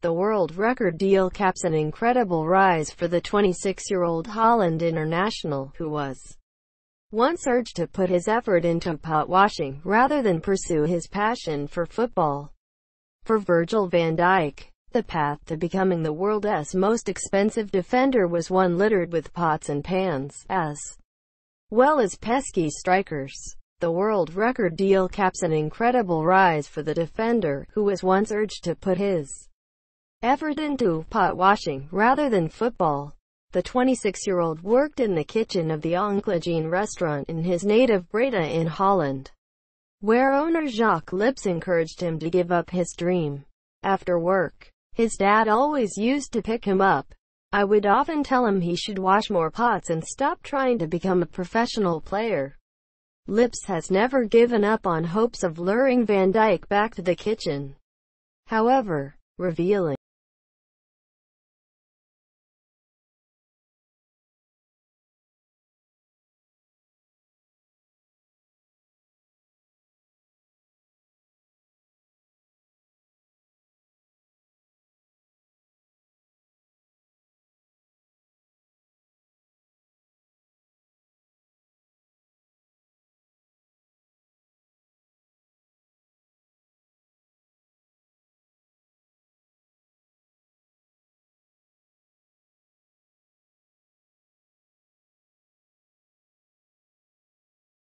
The world record deal caps an incredible rise for the 26-year-old Holland international, who was once urged to put his effort into pot washing, rather than pursue his passion for football. For Virgil van Dijk, the path to becoming the world's most expensive defender was one littered with pots and pans, as well as pesky strikers. The world record deal caps an incredible rise for the defender, who was once urged to put his effort into pot washing, rather than football. The 26-year-old worked in the kitchen of the Oncle Jean restaurant in his native Breda in Holland, where owner Jacques Lips encouraged him to give up his dream. After work, his dad always used to pick him up. I would often tell him he should wash more pots and stop trying to become a professional player. Lips has never given up on hopes of luring Van Dijk back to the kitchen. However, revealing